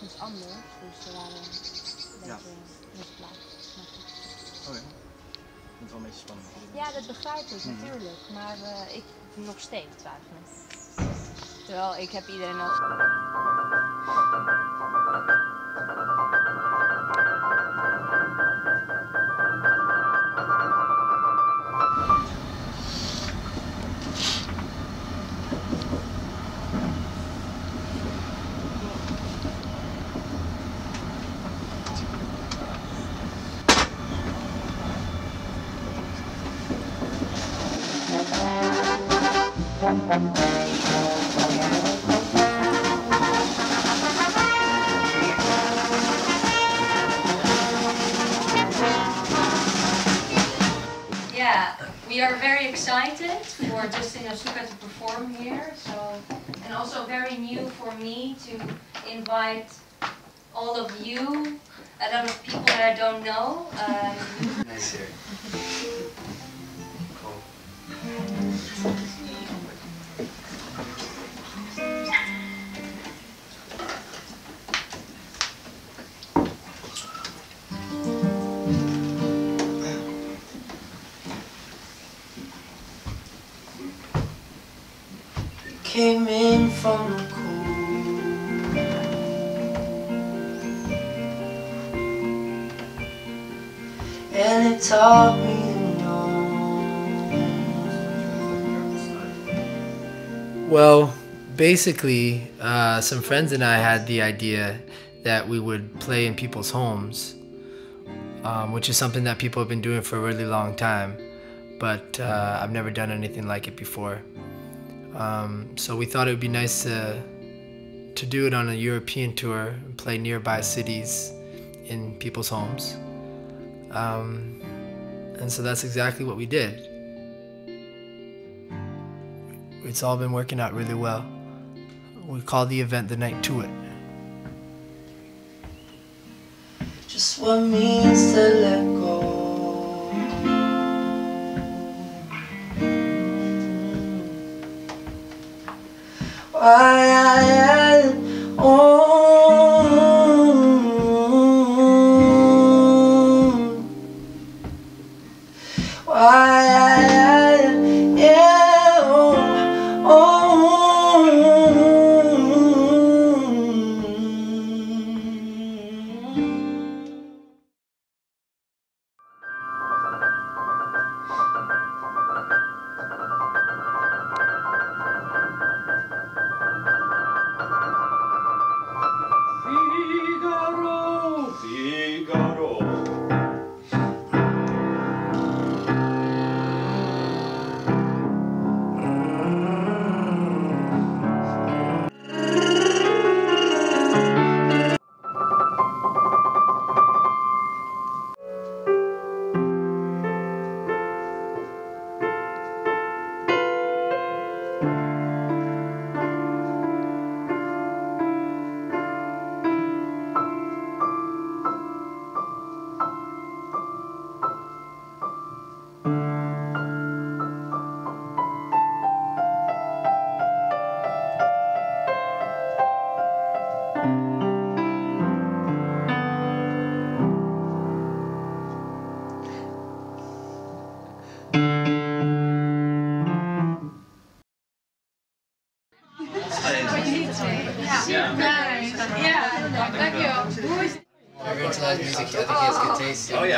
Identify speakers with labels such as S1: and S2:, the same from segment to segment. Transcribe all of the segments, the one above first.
S1: ergens anders. Dus we waren een beetje
S2: Ja.
S1: misplaatst. snap ik.
S2: Oké. Dat is wel een beetje spannend.
S1: Ja, dat begrijp ik
S2: Mhm.
S1: natuurlijk. Maar eh, ik nog steeds eigenlijk. Terwijl ik heb iedereen al.
S3: We are very excited for Justin Nozuka to perform here. So, and also very new for me to invite all of you, a lot of people that I don't know. Um,
S2: Nice here.
S4: And it taught me to know.
S5: Well, basically, uh, some friends and I had the idea that we would play in people's homes, um, which is something that people have been doing for a really long time, but uh, I've never done anything like it before. Um, so we thought it would be nice to, to do it on a European tour and play nearby cities in people's homes. Um, and so that's exactly what we did. It's all been working out really well. We call the event the Night Toit.
S4: Just what means to let go.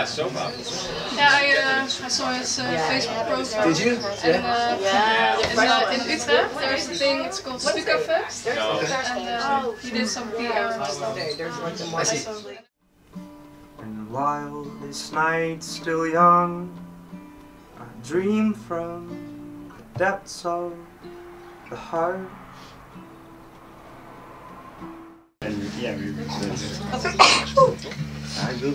S6: Soap operas.
S7: Yeah, I, uh, I saw his uh, Facebook profile.
S5: Did you?
S7: And, uh, in, uh, in Utrecht, there's a thing, it's called Stukafest.
S6: No.
S7: And uh, he did some PR and stuff.
S5: I see.
S4: And while this night's still young, I dream from the depths of the heart.
S6: En ja, wie Hij wil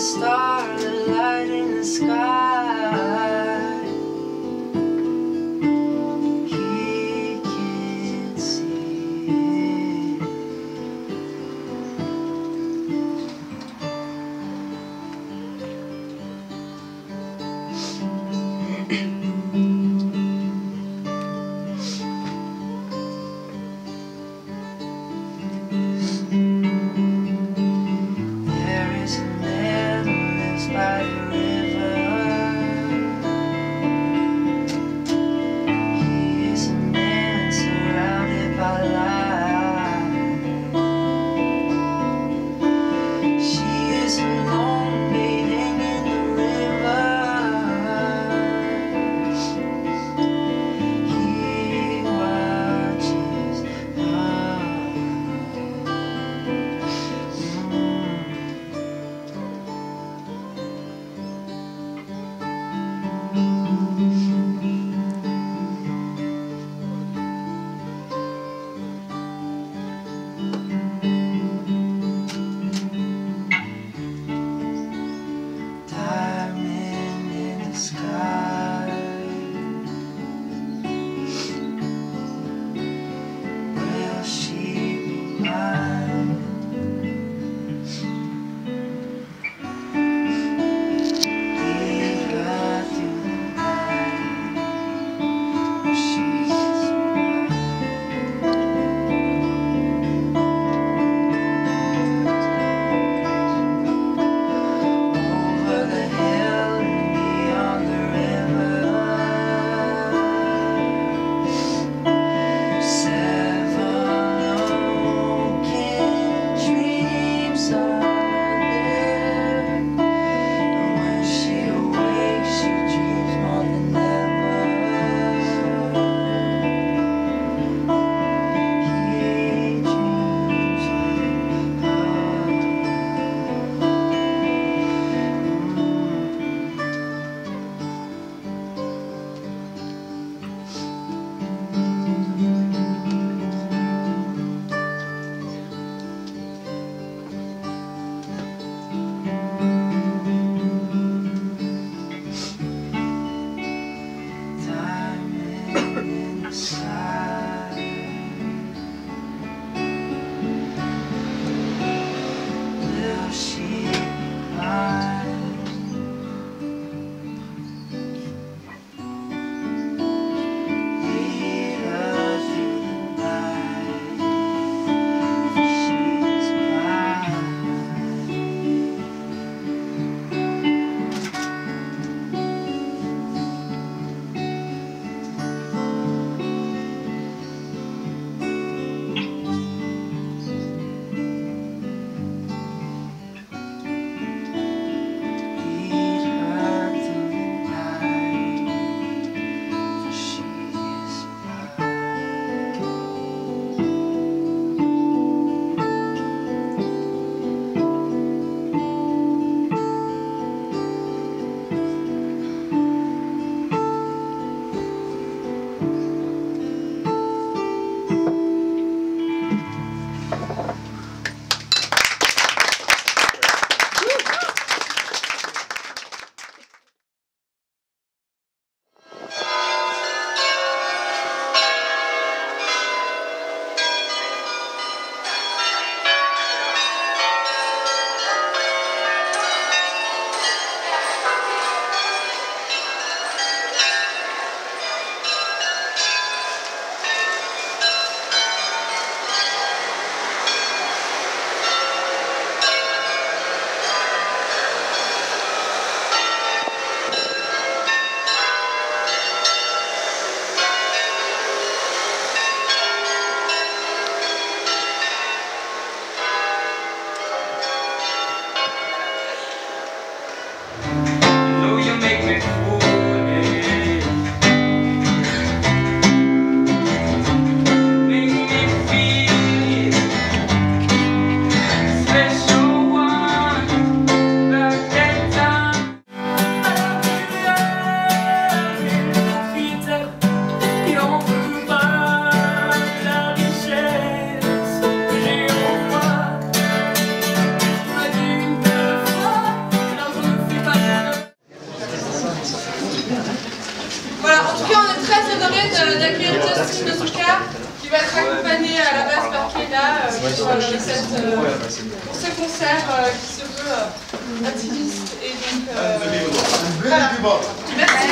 S4: stop. Sophie Nozuka, qui va être accompagnée à la base par Kayla euh, euh, pour, ce concert euh, qui se veut activiste. Et donc, voilà. Merci.